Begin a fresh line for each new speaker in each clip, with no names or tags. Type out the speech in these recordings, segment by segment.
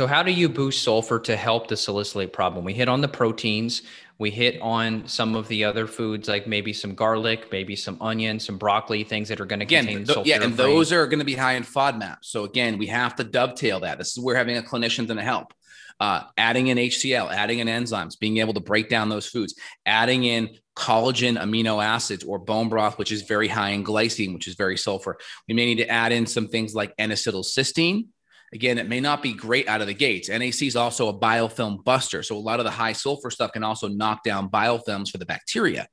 So, how do you boost sulfur to help the salicylate problem? We hit on the proteins. We hit on some of the other foods, like maybe some garlic, maybe some onion, some broccoli, things that are going to contain sulfur.
Yeah, and those are going to be high in FODMAP. So again, we have to dovetail that. This is where having a clinician going to help. Uh, adding in HCl, adding in enzymes, being able to break down those foods, adding in collagen amino acids or bone broth, which is very high in glycine, which is very sulfur. We may need to add in some things like N-acetylcysteine, Again, it may not be great out of the gates. NAC is also a biofilm buster. So a lot of the high sulfur stuff can also knock down biofilms for the bacteria.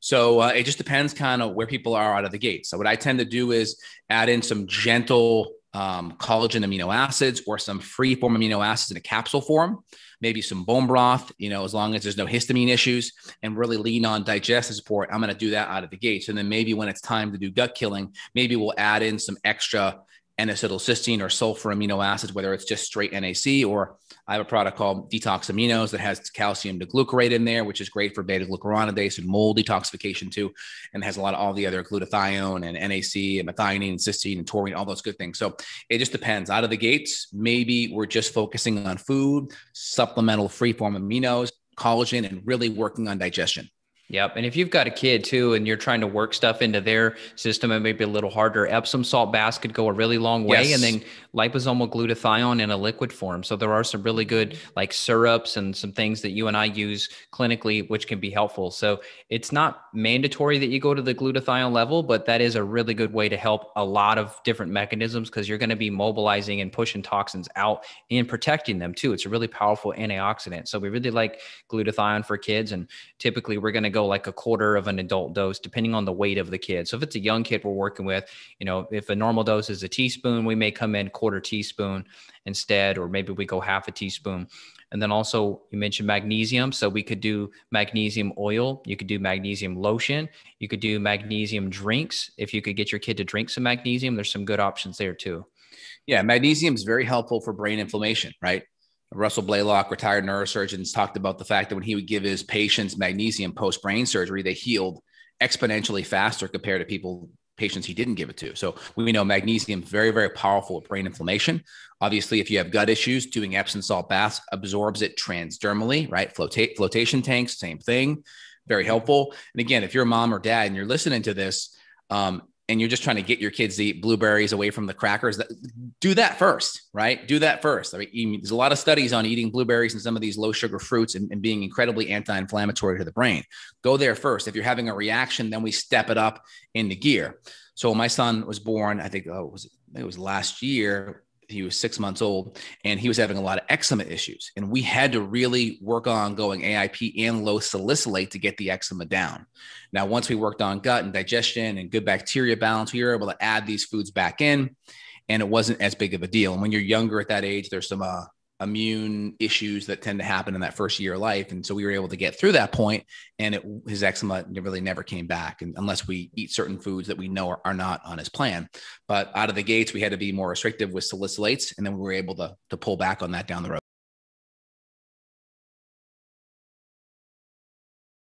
So uh, it just depends kind of where people are out of the gate. So what I tend to do is add in some gentle um, collagen amino acids or some free form amino acids in a capsule form, maybe some bone broth, you know, as long as there's no histamine issues and really lean on digestive support. I'm going to do that out of the gates. And then maybe when it's time to do gut killing, maybe we'll add in some extra N-acetylcysteine or sulfur amino acids, whether it's just straight NAC or I have a product called Detox Aminos that has calcium D-glucarate in there, which is great for beta glucuronidase and mold detoxification too, and has a lot of all the other glutathione and NAC and methionine and cysteine and taurine, all those good things. So it just depends. Out of the gates, maybe we're just focusing on food, supplemental free form aminos, collagen, and really working on digestion.
Yep. And if you've got a kid too and you're trying to work stuff into their system, it may be a little harder. Epsom salt baths could go a really long way. Yes. And then liposomal glutathione in a liquid form. So there are some really good like syrups and some things that you and I use clinically, which can be helpful. So it's not mandatory that you go to the glutathione level, but that is a really good way to help a lot of different mechanisms because you're going to be mobilizing and pushing toxins out and protecting them too. It's a really powerful antioxidant. So we really like glutathione for kids. And typically we're going to go go like a quarter of an adult dose, depending on the weight of the kid. So if it's a young kid we're working with, you know, if a normal dose is a teaspoon, we may come in quarter teaspoon instead, or maybe we go half a teaspoon. And then also you mentioned magnesium. So we could do magnesium oil. You could do magnesium lotion. You could do magnesium drinks. If you could get your kid to drink some magnesium, there's some good options there too.
Yeah, magnesium is very helpful for brain inflammation, right? Russell Blaylock, retired neurosurgeon, talked about the fact that when he would give his patients magnesium post brain surgery, they healed exponentially faster compared to people patients he didn't give it to. So we know magnesium very very powerful with brain inflammation. Obviously, if you have gut issues, doing Epsom salt baths absorbs it transdermally, right? Flota- flotation tanks, same thing, very helpful. And again, if you're a mom or dad and you're listening to this, um, and you're just trying to get your kids to eat blueberries away from the crackers, that, do that first, right? Do that first. I mean, there's a lot of studies on eating blueberries and some of these low sugar fruits and, and being incredibly anti-inflammatory to the brain. Go there first. If you're having a reaction, then we step it up into gear. So my son was born, I think, oh, was it, it was last year he was six months old and he was having a lot of eczema issues. And we had to really work on going AIP and low salicylate to get the eczema down. Now, once we worked on gut and digestion and good bacteria balance, we were able to add these foods back in and it wasn't as big of a deal. And when you're younger at that age, there's some uh, immune issues that tend to happen in that first year of life. And so we were able to get through that point and it, his eczema really never came back and unless we eat certain foods that we know are, are, not on his plan. But out of the gates, we had to be more restrictive with salicylates and then we were able to, to pull back on that down the road.